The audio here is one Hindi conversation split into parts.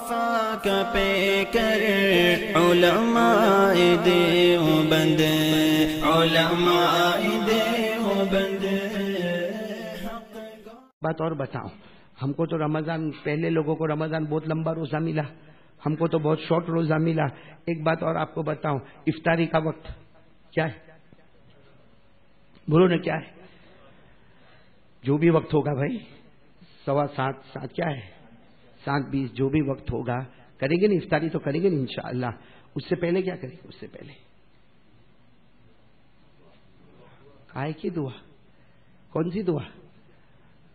मुस्तफ़ा का पे कर, उलमाए देवबंद उलमाए देवबंद बात और बताओ हमको तो रमज़ान, पहले लोगों को रमज़ान बहुत लंबा रोजा मिला, हमको तो बहुत शॉर्ट रोजा मिला। एक बात और आपको बताऊँ, इफ्तारी का वक्त क्या है? बोलो ना क्या है? जो भी वक्त होगा भाई, सवा सात सात क्या है? सात बीस जो भी वक्त होगा, करेंगे ना इफ्तारी तो करेंगे ना इंशाअल्लाह। उससे पहले क्या करेंगे? उससे पहले। काय की दुआ? कौन सी दुआ?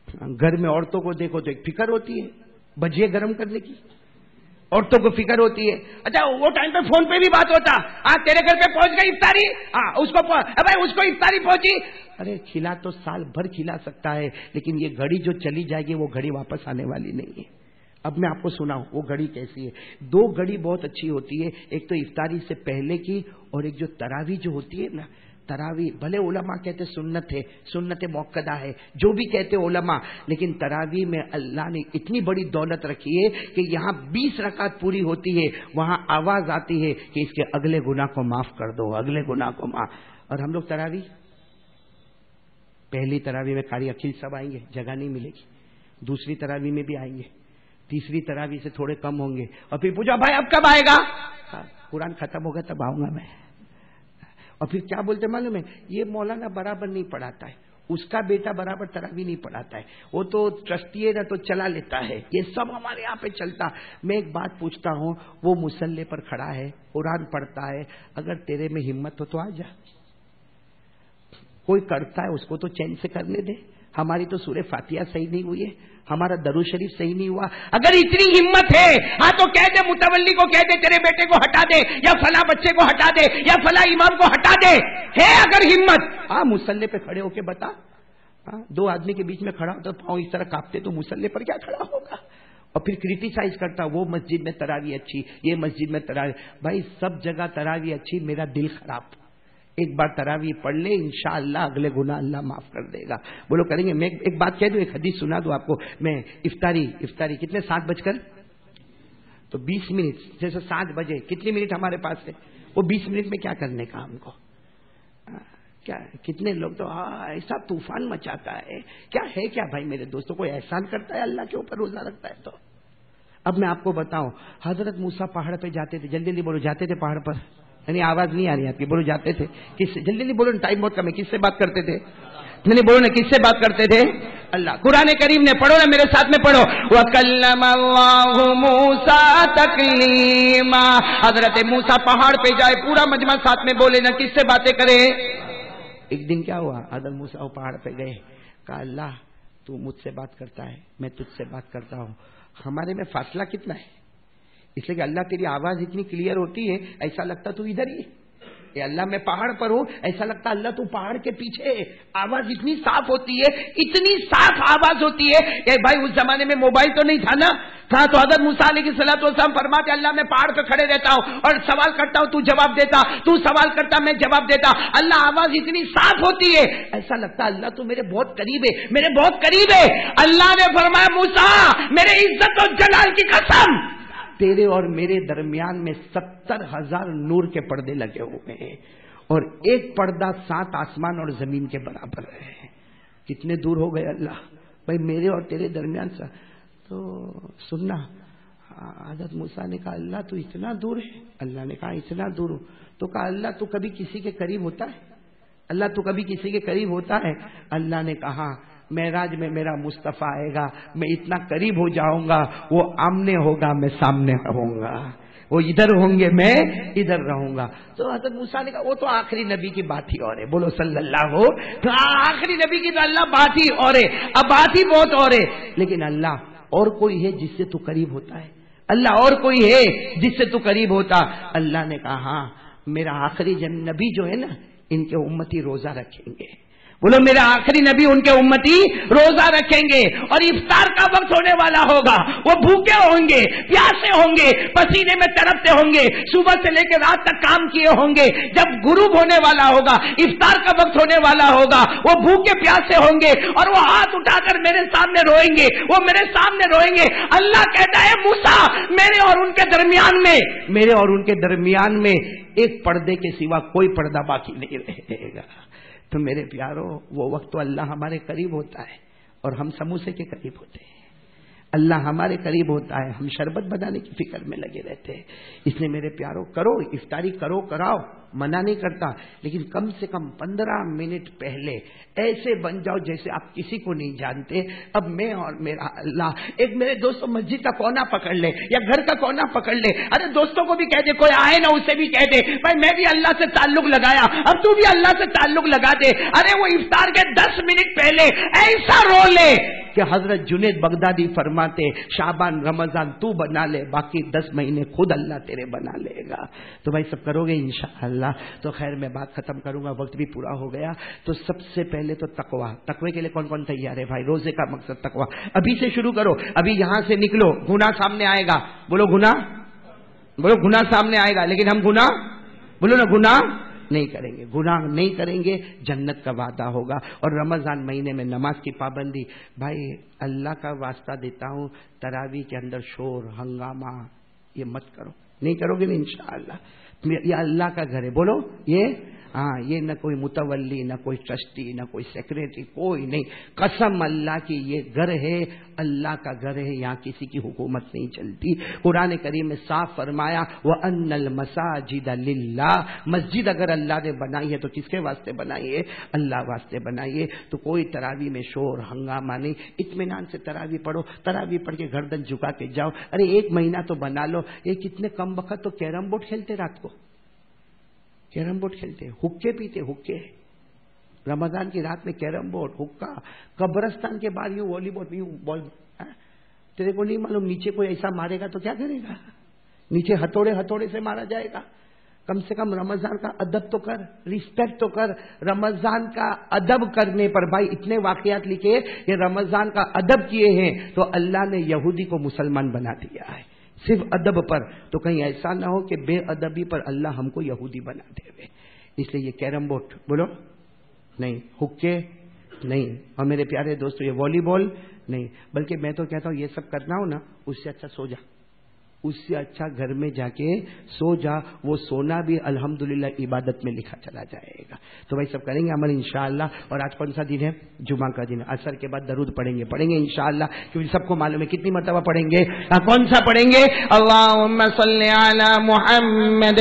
घर में औरतों को देखो तो एक फ़िक्र होती है भजिए गर्म करने की। औरतों को फ़िक्र होती है अच्छा वो टाइम पे फ़ोन पे भी बात होता। हाँ तेरे घर पे पहुँच गई इफ्तारी? हाँ उसको भाई उसको इफ्तारी पहुँची। अरे, खिला तो साल भर खिला सकता है, लेकिन ये घड़ी जो चली जाएगी, वो घड़ी वापस आने वाली नहीं है। अब मैं आपको सुनाऊं, वो घड़ी कैसी है? दो घड़ी बहुत अच्छी होती है, एक तो इफ्तारी से पहले की और एक जो तरावी जो होती है ना, तरावी, भले ओलमा कहते सुन्नत है, सुन्नत मौकदा है, जो भी कहते ओलमा लेकिन तरावी में अल्लाह ने इतनी बड़ी दौलत रखी है कि यहाँ बीस रकात पूरी होती है, वहाँ आवाज़ आती है कि इसके अगले गुना को माफ़ कर दो, अगले गुना को माफ़। और हम लोग तरावी? पहली तरावी में कारी अखिल सब आएँगे, जगह नहीं मिलेगी, दूसरी तरावी में भी आएँगे। तीसरी तरावी से थोड़े कम होंगे। और फिर पूछा, भाई, अब कब आएगा? कुरान खत्म होगा, तब आऊँगा मैं। और फिर क्या बोलते मालूम है? ये मौलाना बराबर नहीं पढ़ाता है। उसका बेटा बराबर तरावी नहीं पढ़ाता है। वो तो ट्रस्टी है, ना तो चला लेता है। ये सब हमारे यहाँ पे चलता। मैं एक बात पूछता हूँ, वो मुसल्ले पर खड़ा है, कुरान पढ़ता है। अगर तेरे में हिम्मत हो तो आ जा। कोई करता है, उसको तो चैन से करने दे। हमारी तो सूर्य फातिया सही नहीं हुई है, हमारा दरु शरीफ सही नहीं हुआ। अगर इतनी हिम्मत है हाँ तो कह दे मुतवली को कह दे, तेरे बेटे को हटा दे, या फला बच्चे को हटा दे, या फला इमाम को हटा दे। है अगर हिम्मत। हाँ मुसल्ले पे खड़े होके बता। हाँ दो आदमी के बीच में खड़ा होता तो पाँव इस तरह कांपते तो मुसल्ले पर क्या खड़ा होगा? और फिर क्रिटिसाइज करता, वो मस्जिद में तरावी अच्छी, ये मस्जिद में तरावी। भाई, सब जगह तरावी अच्छी, मेरा दिल खराब एक बार तरावी पढ़ ले इंशाला अगले गुना अल्लाह माफ़ कर देगा। बोलो, करेंगे, मैं एक बात कह दू, एक हदीस सुना दू आपको। मैं इफ्तारी इफ्तारी, कितने सात बजकर? तो बीस मिनट, जैसे सात बजे, कितने मिनट हमारे पास है? वो बीस मिनट में क्या करने का हमको? क्या, कितने लोग तो ऐसा तूफ़ान मचाता है। क्या है क्या भाई मेरे दोस्तों को एहसान करता है अल्लाह के ऊपर रोजा रखता है तो? अब मैं आपको बताऊँ, हज़रत मूसा पहाड़ पे जाते थे जल्दी जल्दी बोलो, जाते थे पहाड़ पर? यानी आवाज़ नहीं आ रही आपकी, बोलो जाते थे। किससे जल्दी जल्दी बोलो टाइम बहुत कम है, किससे बात करते थे? नहीं बोलो ना, किससे बात करते थे? अल्लाह, कुरान करीम ने पढ़ो ना, मेरे साथ में पढ़ो। मूसा तकलीमा। हज़रत मूसा पहाड़ पे जाए, पूरा मजमा साथ में बोले ना, किससे बातें करे? एक दिन क्या हुआ, हज़रत मूसा वो पहाड़ पे गए। कहा, अल्लाह, तू मुझसे बात करता है, मैं तुझसे बात करता हूँ। हमारे में फासला कितना है? इसलिए अल्लाह तेरी आवाज़ इतनी क्लियर होती है, ऐसा लगता तू इधर ही ये अल्लाह, मैं पहाड़ पर हूँ, ऐसा लगता अल्लाह तू पहाड़ के पीछे आवाज़ इतनी साफ़ होती है, इतनी साफ़ आवाज़ होती है ये भाई उस जमाने में मोबाइल तो नहीं था ना? था तो हज़रत मूसा की सलात वसलाम फरमाते, अल्लाह मैं पहाड़ पर खड़े रहता हूँ और सवाल करता हूँ, तू जवाब देता, तू सवाल करता, मैं जवाब देता। अल्लाह आवाज़ इतनी साफ़ होती है। ऐसा लगता अल्लाह तू मेरे बहुत करीब है, मेरे बहुत करीब है। अल्लाह ने फरमाया, मूसा, मेरे इज़्ज़त और जलाल की कसम। तेरे और मेरे दरमियान में सत्तर हज़ार नूर के पर्दे लगे हुए हैं और एक पर्दा सात आसमान और ज़मीन के बराबर है। कितने दूर हो गए अल्लाह? भाई, मेरे और तेरे दरमियान सा तो सुनना। आदत मूसा ने कहा, अल्लाह, तू इतना दूर है? अल्लाह ने कहा, इतना दूर हो। तो कहा, अल्लाह, तू कभी किसी के करीब होता है? अल्लाह, तू कभी किसी के करीब होता है? अल्लाह ने कहा महराज में मेरा मुस्तफ़ा आएगा, मैं इतना करीब हो जाऊँगा, वो आमने होगा, मैं सामने रहूँगा। वो इधर होंगे, मैं इधर रहूँगा। तो हज़रत मूसा ने कहा, वो तो आखिरी नबी की बात ही और है। बोलो, सल्लल्लाहु तो आखिरी नबी की तो अल्लाह बात ही और है। अब बात ही बहुत और है। लेकिन अल्लाह और कोई है जिससे तू करीब होता है? अल्लाह और कोई है जिससे तू करीब होता? अल्लाह ने कहा हाँ मेरा आखिरी जन, नबी जो है ना, इनके उम्मती रोजा रखेंगे। बोलो मेरे आखिरी नबी, उनके उम्मती रोजा रखेंगे और इफ्तार का वक्त होने वाला होगा। वो भूखे होंगे, प्यासे होंगे, पसीने में तड़पते होंगे, सुबह से लेकर रात तक काम किए होंगे। जब गुरु होने वाला होगा, इफ्तार का वक्त होने वाला होगा, वो भूखे प्यासे होंगे और वो हाथ उठाकर मेरे सामने रोएँगे, वो मेरे सामने रोएँगे। अल्लाह कहता है, मूसा, मेरे और उनके दरमियान में मेरे और उनके दरमियान में एक पर्दे के सिवा कोई पर्दा बाकी नहीं रहेगा। तो मेरे प्यारो, वो वक्त तो अल्लाह हमारे करीब होता है और हम समोसे के करीब होते हैं। अल्लाह हमारे करीब होता है, हम शरबत बनाने की फ़िक्र में लगे रहते हैं। इसलिए मेरे प्यारो, करो, इफ्तारी करो, कराओ। मना नहीं करता। लेकिन कम से कम पंद्रह मिनट पहले ऐसे बन जाओ जैसे आप किसी को नहीं जानते। अब मैं और मेरा अल्लाह, एक मेरे दोस्तों मस्जिद का कोना पकड़ ले या घर का कोना पकड़ ले। अरे दोस्तों को भी कह दे, कोई आए ना उसे भी कह दे, भाई मैं भी अल्लाह से ताल्लुक लगाया, अब तू भी अल्लाह से ताल्लुक लगा दे। अरे वो इफ्तार के दस मिनट पहले ऐसा रो ले। कि हज़रत जुनेद बगदादी फरमाते, शाबान, रमज़ान तू बना ले, बाकी दस महीने खुद अल्लाह तेरे बना लेगा। तो भाई सब करोगे इंशाअल्लाह। तो खैर, मैं बात खत्म करूँगा, वक्त भी पूरा हो गया। तो सबसे पहले तो तकवा। तकवे के लिए कौन कौन तैयार है भाई? रोज़े का मकसद तकवा। अभी से शुरू करो। अभी यहाँ से निकलो। गुना सामने आएगा। बोलो गुना बोलो गुना सामने आएगा। लेकिन हम गुना बोलो ना गुना नहीं करेंगे, गुनाह नहीं करेंगे, जन्नत का वादा होगा। और रमज़ान महीने में नमाज़ की पाबंदी, भाई, अल्लाह का वास्ता देता हूँ, तरावी के अंदर शोर, हंगामा, ये मत करो। नहीं करोगे ना इंशाअल्लाह ये अल्लाह का घर है। बोलो, ये? हाँ ये न कोई मुतवली न कोई ट्रस्टी, न कोई सेक्रेटरी, कोई नहीं। कसम अल्लाह की ये घर है, अल्लाह का घर है, यहाँ किसी की हुकूमत नहीं चलती। कुरान करीम में साफ़ फरमाया वह अन्नल मसाजिद अल्लाह मस्जिद अगर अल्लाह ने बनाई है तो किसके वास्ते बनाई है? अल्लाह वास्ते बनाई है। तो कोई तरावी में शोर, हंगामा नहीं। इतमान से तरावी पढ़ो। तरावी पढ़ के गर्दन झुका के जाओ। अरे, एक महीना तो बना लो। ये कितने कम वक्त तो कैरम बोर्ड खेलते रात कैरम बोर्ड खेलते हैं। हुक्के पीते हुक्के रमज़ान की रात में कैरम बोर्ड, हुक्का। कब्रस्तान के बाद यूँ वॉलीबॉल, यूँ बॉल तेरे को नहीं मालूम नीचे कोई ऐसा मारेगा तो क्या करेगा? नीचे हथौड़े हथौड़े से मारा जाएगा। कम से कम रमज़ान का अदब तो कर, रिस्पेक्ट तो कर। रमज़ान का अदब करने पर भाई इतने वाकयात लिखे ये रमज़ान का अदब किए हैं तो अल्लाह ने यहूदी को मुसलमान बना दिया है। सिर्फ़ अदब पर। तो कहीं ऐसा ना हो कि बेअदबी पर अल्लाह हमको यहूदी बना देवे। इसलिए ये कैरम बोर्ड, बोलो। नहीं, हुक्के, नहीं। और मेरे प्यारे दोस्तों, ये वॉलीबॉल, नहीं। बल्कि मैं तो कहता हूँ, ये सब करना हो ना, उससे अच्छा सो जा। उससे अच्छा घर में जाके सो जा वो सोना भी अल्हम्दुलिल्लाह इबादत में लिखा चला जाएगा। तो भाई सब करेंगे अमल इंशाला और आज कौन सा दिन है? जुमा का दिन। असर के बाद दरूद पढ़ेंगे। पढ़ेंगे इंशाला क्योंकि सबको मालूम है कितनी मरतबा पढ़ेंगे। आ, कौन सा पढ़ेंगे? अल्लाह मोहम्मद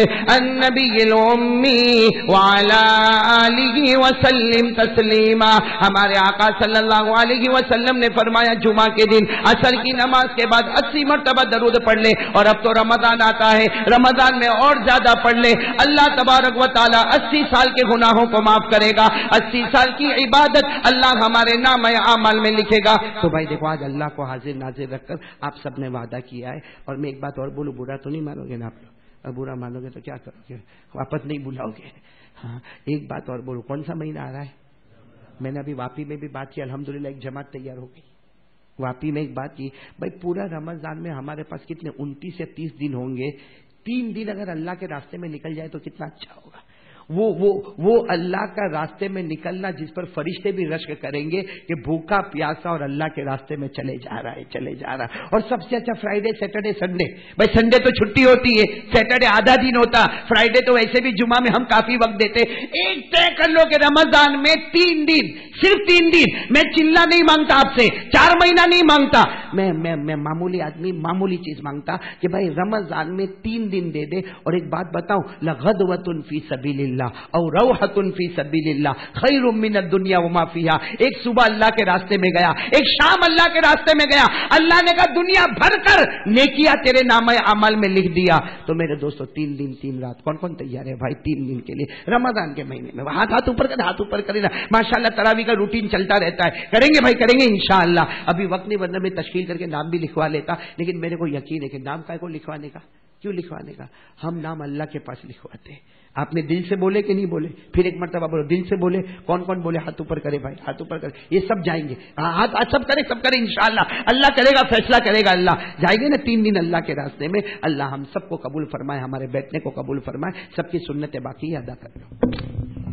तस्लीमा। हमारे आका वसल्लम ने फरमाया जुमा के दिन असर की नमाज़ के बाद अस्सी मरतबा दरूद पढ़ ले। और अब तो रमज़ान आता है। रमज़ान में और ज़्यादा पढ़ ले। अल्लाह तबारक व ताला अस्सी साल के गुनाहों को माफ़ करेगा। अस्सी साल की इबादत अल्लाह हमारे नाम आमाल में लिखेगा। तो भाई देखो, आज अल्लाह को हाजिर नाजिर रखकर आप सबने वादा किया है। और मैं एक बात और बोलू, बुरा तो नहीं मानोगे ना आप लोग? बुरा मानोगे तो क्या करोगे? वापस नहीं बुलाओगे? हाँ एक बात और बोलू, कौन सा महीना आ रहा है? मैंने अभी वापी में भी बात की, अल्हम्दुलिल्लाह एक जमात तैयार हो गई। वापी में एक बात की, भाई, पूरा रमज़ान में हमारे पास कितने उनतीस या तीस दिन होंगे। तीन दिन अगर अल्लाह के रास्ते में निकल जाए तो कितना अच्छा होगा। वो वो वो अल्लाह का रास्ते में निकलना जिस पर फरिश्ते भी रश्क करेंगे कि भूखा, प्यासा और अल्लाह के रास्ते में चले जा रहा है, चले जा रहा है। और सबसे अच्छा फ्राइडे, सैटरडे, संडे। भाई, संडे तो छुट्टी होती है, सैटरडे आधा दिन होता, फ्राइडे तो वैसे भी जुमा में हम काफ़ी वक्त देते। एक तय कर लो कि रमज़ान में तीन दिन, सिर्फ़ तीन दिन, मैं चिल्ला नहीं माँगता आपसे, चार महीना नहीं माँगता। मैं मैं मैं मामूली आदमी, मामूली चीज़ माँगता कि भाई, रमज़ान में तीन दिन दे दे। और एक बात बताऊँ लगद वतुन फ़ी सबील सबीलिल्लाह और रवहतुन फ़ी सबीलिल्लाह खैर मिन दुनिया व माफिया एक सुबह अल्लाह के रास्ते में गया, एक शाम अल्लाह के रास्ते में गया। अल्लाह ने कहा, दुनिया भर कर नेकिया तेरे नाम अमल में लिख दिया। तो मेरे दोस्तों, तीन दिन, तीन रात कौन कौन तैयार है भाई तीन दिन के लिए? रमज़ान के महीने में। हाथ हाथ ऊपर कर, हाथ ऊपर करे। ना माशाला तरावी का रूटीन चलता रहता है। करेंगे भाई, करेंगे इंशाला अभी वक्त नहीं बनना मैं तश्कील करके नाम भी लिखवा लेता। लेकिन मेरे को यकीन है कि नाम का को लिखवाने का? क्यों लिखवाने का? हम नाम अल्लाह के पास लिखवाते हैं। आपने दिल से बोले कि नहीं बोले? फिर एक मरतबा बोलो दिल से बोले? कौन कौन बोले? हाथ ऊपर करे भाई हाथ ऊपर करे। ये सब जाएँगे। हाँ, हाथ सब करे सब करे इनशाला अल्लाह करेगा फैसला करेगा अल्लाह। जाएँगे ना तीन दिन अल्लाह के रास्ते में। अल्लाह हम सबको कबूल फरमाए हमारे बैठने को कबूल फरमाए। सबकी सुन्नतें बाकी अदा कर लो।